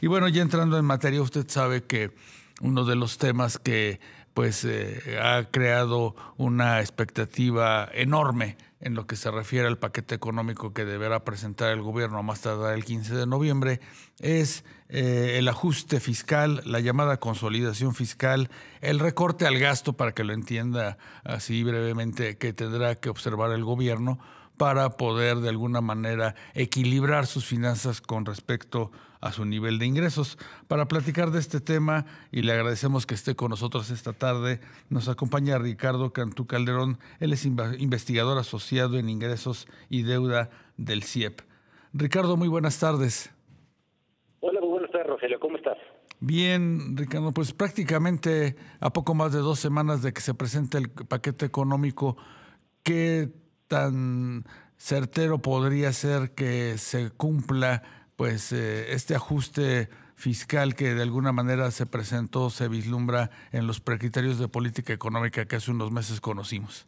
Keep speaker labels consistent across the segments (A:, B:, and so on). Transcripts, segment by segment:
A: Y bueno, ya entrando en materia, usted sabe que uno de los temas que pues eh, ha creado una expectativa enorme en lo que se refiere al paquete económico que deberá presentar el gobierno a más tardar el 15 de noviembre, es eh, el ajuste fiscal, la llamada consolidación fiscal, el recorte al gasto, para que lo entienda así brevemente, que tendrá que observar el gobierno para poder de alguna manera equilibrar sus finanzas con respecto a su nivel de ingresos. Para platicar de este tema, y le agradecemos que esté con nosotros esta tarde, nos acompaña Ricardo Cantú Calderón, él es investigador asociado en ingresos y deuda del CIEP. Ricardo, muy buenas tardes.
B: Hola, muy buenas tardes, Rogelio, ¿cómo estás?
A: Bien, Ricardo, pues prácticamente a poco más de dos semanas de que se presente el paquete económico, ¿qué tan certero podría ser que se cumpla pues eh, este ajuste fiscal que de alguna manera se presentó, se vislumbra en los precriterios de política económica que hace unos meses conocimos?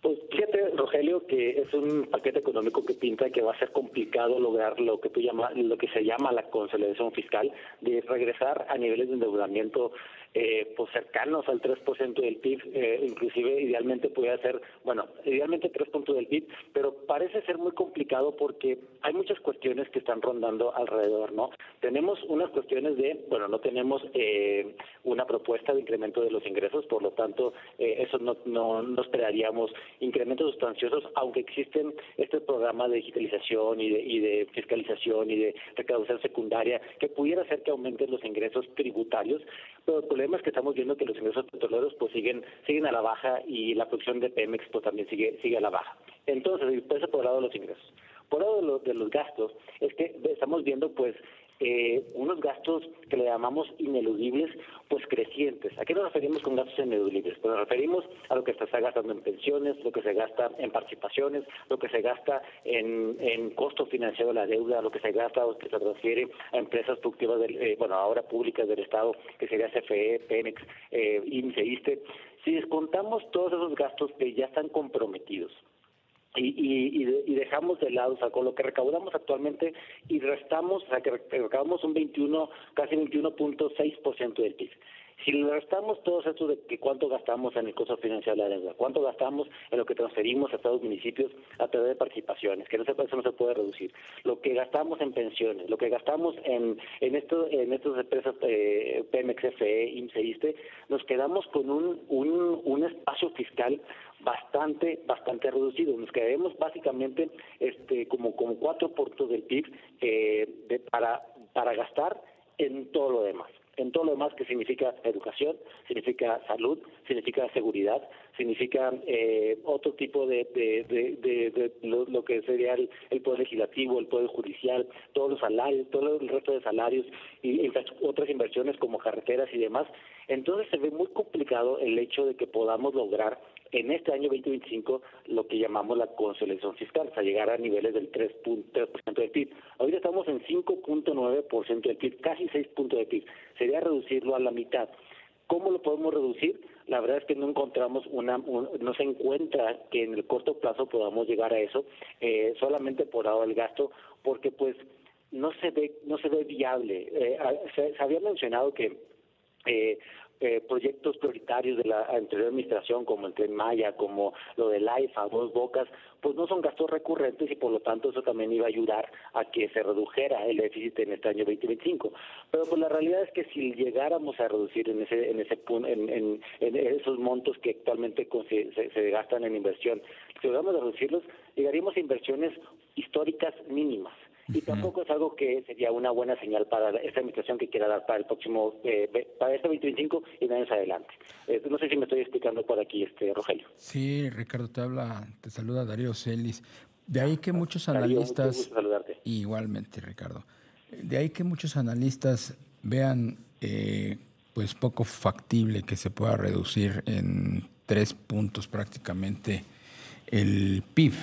B: Pues fíjate, Rogelio, que es un paquete económico que pinta que va a ser complicado lograr lo que tú llamas, lo que se llama la consolidación fiscal, de regresar a niveles de endeudamiento eh, pues cercanos al 3% del PIB, eh, inclusive idealmente pudiera ser, bueno, idealmente 3 puntos del PIB, pero parece ser muy complicado porque hay muchas cuestiones que están rondando alrededor, ¿no? Tenemos unas cuestiones de, bueno, no tenemos eh, una propuesta de incremento de los ingresos, por lo tanto, eh, eso no, no, no esperaríamos incrementos sustanciosos, aunque existen este programa de digitalización y de, y de fiscalización y de recaudación secundaria que pudiera hacer que aumenten los ingresos tributarios, pero el problema es que estamos viendo que los ingresos petroleros pues siguen siguen a la baja y la producción de Pemex pues también sigue sigue a la baja. Entonces, eso por el lado de los ingresos. Por el lado de los, de los gastos, es que estamos viendo pues eh, unos gastos que le llamamos ineludibles, pues crecientes. ¿A qué nos referimos con gastos ineludibles? Pues nos referimos a lo que se está gastando en pensiones, lo que se gasta en participaciones, lo que se gasta en, en costo financiero de la deuda, lo que se gasta o que se transfiere a empresas productivas, del, eh, bueno, ahora públicas del Estado, que sería CFE, Pemex, eh, INSE, ISTE. Si descontamos todos esos gastos que ya están comprometidos, y, y, y, dejamos de lado, o sea, con lo que recaudamos actualmente y restamos, o sea, que recaudamos un 21, casi 21.6% del PIB. Si le restamos todos esto de que cuánto gastamos en el costo financiero de la deuda, cuánto gastamos en lo que transferimos a Estados municipios a través de participaciones, que no se, no se puede reducir, lo que gastamos en pensiones, lo que gastamos en en esto, en estas empresas eh, Pemex, FE, IMSE, ISTE, nos quedamos con un, un, un espacio fiscal bastante bastante reducido. Nos quedamos básicamente este como como cuatro puntos del PIB eh, de, para para gastar en todo lo demás en todo lo demás que significa educación, significa salud, significa seguridad, significa eh, otro tipo de, de, de, de lo, que sería el, el, poder legislativo, el poder judicial, todos los salarios, todo el resto de salarios y otras inversiones como carreteras y demás. Entonces se ve muy complicado el hecho de que podamos lograr en este año 2025 lo que llamamos la consolidación fiscal, sea, llegar a niveles del 3.3% del PIB. Ahorita estamos en 5.9% del PIB, casi 6 puntos del PIB. Sería reducirlo a la mitad. ¿Cómo lo podemos reducir? La verdad es que no encontramos una, no se encuentra que en el corto plazo podamos llegar a eso, eh, solamente por lado del gasto, porque pues no se ve, no se ve viable. Eh, se, se había mencionado que eh, eh, proyectos prioritarios de la anterior administración, como el Tren Maya, como lo del AIFA, Dos Bocas, pues no son gastos recurrentes y por lo tanto eso también iba a ayudar a que se redujera el déficit en este año 2025. Pero pues la realidad es que si llegáramos a reducir en ese en ese en, en, en esos montos que actualmente se, se, gastan en inversión, si llegáramos a reducirlos, llegaríamos a inversiones históricas mínimas y tampoco es algo que sería una buena señal para esta administración que quiera dar para el próximo, eh, para este 2025 y años adelante. Eh, no sé si me estoy explicando por aquí, este Rogelio.
A: Sí, Ricardo, te habla, te saluda Darío Celis. De ahí que muchos analistas, igualmente Ricardo, de ahí que muchos analistas vean eh, pues poco factible que se pueda reducir en tres puntos prácticamente el PIB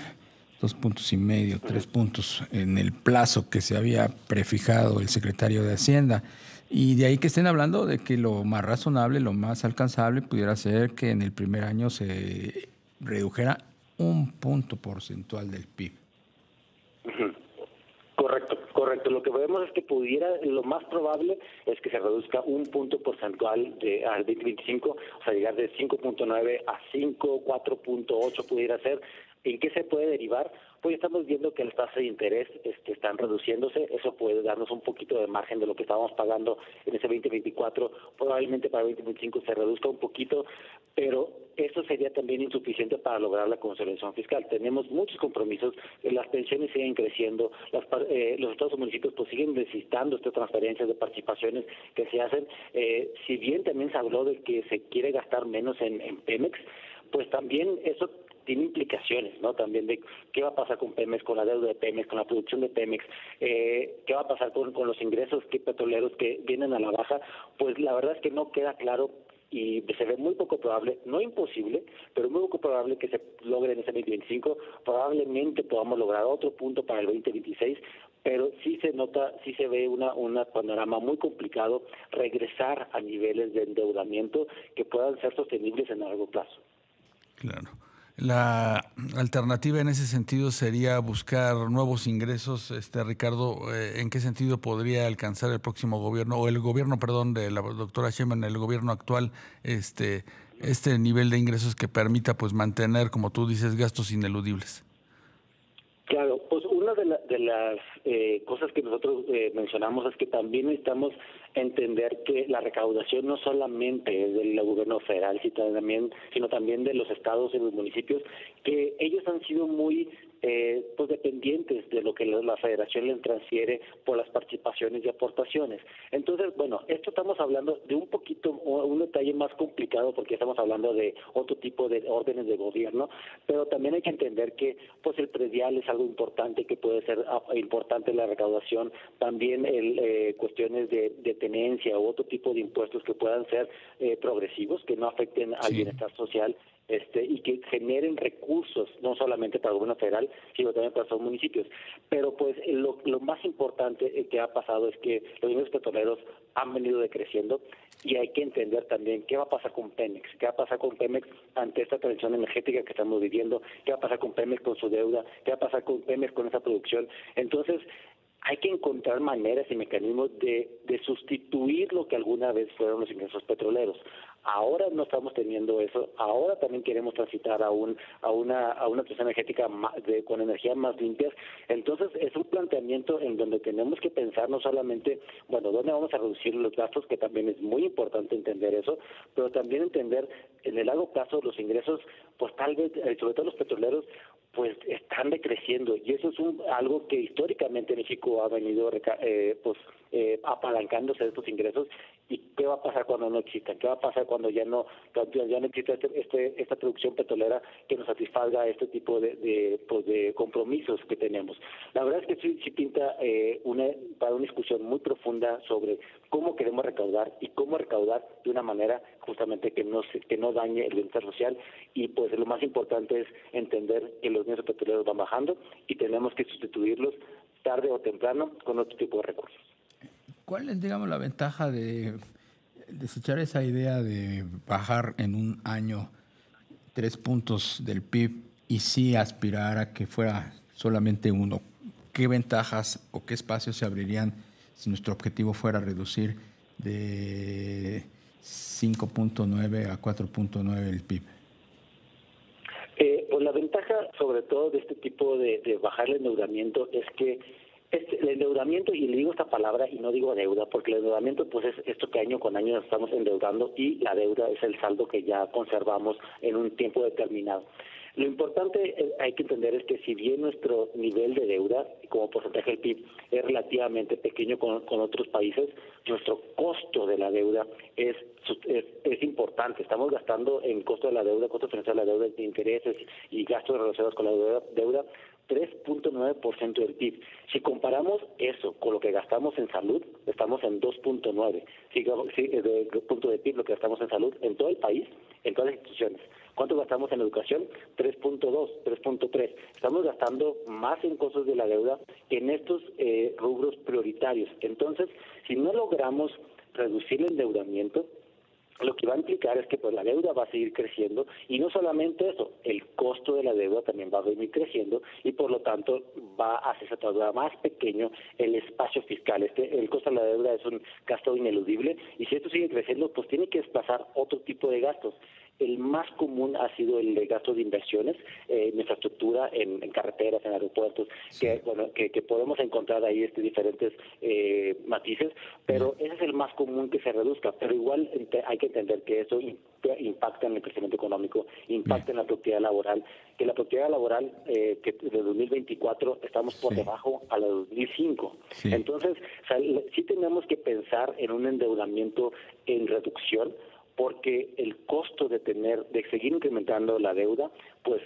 A: dos puntos y medio, tres puntos en el plazo que se había prefijado el secretario de Hacienda. Y de ahí que estén hablando de que lo más razonable, lo más alcanzable pudiera ser que en el primer año se redujera un punto porcentual del PIB.
B: Correcto, correcto. Lo que vemos es que pudiera, lo más probable es que se reduzca un punto porcentual de, al 2025, o sea, llegar de 5.9 a 5, 4.8 pudiera ser. ¿En qué se puede derivar? Pues estamos viendo que las tasas de interés este, están reduciéndose, eso puede darnos un poquito de margen de lo que estábamos pagando en ese 2024, probablemente para el 2025 se reduzca un poquito, pero eso sería también insuficiente para lograr la consolidación fiscal. Tenemos muchos compromisos, eh, las pensiones siguen creciendo, eh, los estados y municipios pues siguen necesitando estas transferencias de participaciones que se hacen, eh, si bien también se habló de que se quiere gastar menos en, en Pemex, pues también eso tiene implicaciones, ¿no? También de qué va a pasar con Pemex, con la deuda de Pemex, con la producción de Pemex, eh, qué va a pasar con, con los ingresos petroleros que vienen a la baja, pues la verdad es que no queda claro y se ve muy poco probable, no imposible, pero muy poco probable que se logre en ese 2025. Probablemente podamos lograr otro punto para el 2026, pero sí se nota, sí se ve una, una panorama muy complicado regresar a niveles de endeudamiento que puedan ser sostenibles en largo plazo.
A: Claro. La alternativa en ese sentido sería buscar nuevos ingresos. Este Ricardo, eh, ¿en qué sentido podría alcanzar el próximo gobierno o el gobierno, perdón, de la doctora Sheman, el gobierno actual, este este nivel de ingresos que permita pues mantener, como tú dices, gastos ineludibles?
B: Claro, pues una de, de las eh, cosas que nosotros eh, mencionamos es que también necesitamos entender que la recaudación no solamente es del gobierno federal, sino también, sino también de los estados y los municipios, que ellos han sido muy eh, pues dependientes de lo que la federación les transfiere por las participaciones y aportaciones. Entonces, bueno, esto estamos hablando de un poquito, un detalle más complicado porque estamos hablando de otro tipo de órdenes de gobierno, pero también hay que entender que pues el predial es algo importante que puede ser ah, importante la recaudación, también el, eh, cuestiones de, tenencia u otro tipo de impuestos que puedan ser eh, progresivos, que no afecten al bienestar social este, y que generen recursos, no solamente para el gobierno federal, sino también para los municipios. Pero pues lo, lo más importante que ha pasado es que los ingresos petroleros han venido decreciendo y hay que entender también qué va a pasar con Pemex, qué va a pasar con Pemex ante esta transición energética que estamos viviendo, qué va a pasar con Pemex con su deuda, qué va a pasar con Pemex con esa producción. Entonces, hay que encontrar maneras y mecanismos de, de sustituir lo que alguna vez fueron los ingresos petroleros. Ahora no estamos teniendo eso. Ahora también queremos transitar a un a una a una transición energética de, con energías más limpias. Entonces es un planteamiento en donde tenemos que pensar no solamente bueno dónde vamos a reducir los gastos que también es muy importante entender eso, pero también entender en el largo plazo los ingresos pues tal vez eh, sobre todo los petroleros pues están decreciendo. Y eso es un, algo que históricamente México ha venido eh, pues eh, apalancándose de estos ingresos y qué va a pasar cuando no existan, qué va a pasar cuando ya no ya no exista este, este, esta producción petrolera que nos satisfaga este tipo de, de, pues de compromisos que tenemos. La verdad es que sí, sí pinta eh, para una discusión muy profunda sobre cómo queremos recaudar y cómo recaudar de una manera justamente que no que no dañe el bienestar social y pues lo más importante es entender que los ingresos petroleros van bajando y tenemos que sustituirlos tarde o temprano con otro tipo de recursos.
C: ¿Cuál es, digamos, la ventaja de desechar esa idea de bajar en un año tres puntos del PIB y sí aspirar a que fuera solamente uno? ¿Qué ventajas o qué espacios se abrirían si nuestro objetivo fuera reducir de 5.9 a 4.9 el PIB?
B: Eh, pues la ventaja sobre todo de este tipo de, de bajar el endeudamiento es que este, el endeudamiento, y le digo esta palabra y no digo deuda, porque el endeudamiento pues es esto que año con año nos estamos endeudando y la deuda es el saldo que ya conservamos en un tiempo determinado. Lo importante eh, hay que entender es que si bien nuestro nivel de deuda como porcentaje del PIB es relativamente pequeño con, otros países, nuestro costo de la deuda es, es, importante. Estamos gastando en costo de la deuda, costo financiero de la deuda, de intereses y gastos relacionados con la deuda, deuda 3.9% del PIB. Si comparamos eso con lo que gastamos en salud, estamos en 2.9%. Si, si, de punto de PIB lo que gastamos en salud en todo el país, en todas las instituciones. ¿Cuánto gastamos en educación? 3.2, 3.3. Estamos gastando más en costos de la deuda que en estos eh, rubros prioritarios. Entonces, si no logramos reducir el endeudamiento, lo que va a implicar es que pues la deuda va a seguir creciendo y no solamente eso, el costo de la deuda también va a venir creciendo y por lo tanto va a hacerse todavía más pequeño el espacio fiscal. Este, el costo de la deuda es un gasto ineludible y si esto sigue creciendo, pues tiene que desplazar otro tipo de gastos. El más común ha sido el de gastos de inversiones eh, en infraestructura, en, carreteras, en aeropuertos, que bueno que, podemos encontrar ahí este diferentes eh, matices, pero ese es el más común que se reduzca. Pero igual hay que entender que eso impacta en el crecimiento económico, impacta en la productividad laboral, que la productividad laboral eh, que de 2024 estamos por debajo a la de 2005. Entonces, sí tenemos que pensar en un endeudamiento en reducción porque el costo de tener, de seguir incrementando la deuda, pues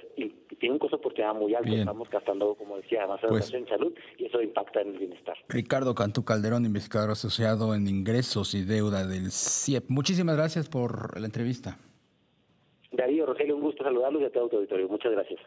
B: tiene un costo de oportunidad muy alto. Estamos gastando, como decía, más pues, en salud y eso impacta en el bienestar.
C: Ricardo Cantú Calderón, investigador asociado en ingresos y deuda del CIEP. Muchísimas gracias por la entrevista.
B: Darío, Rogelio, un gusto saludarlos y a todo tu auditorio. Muchas gracias.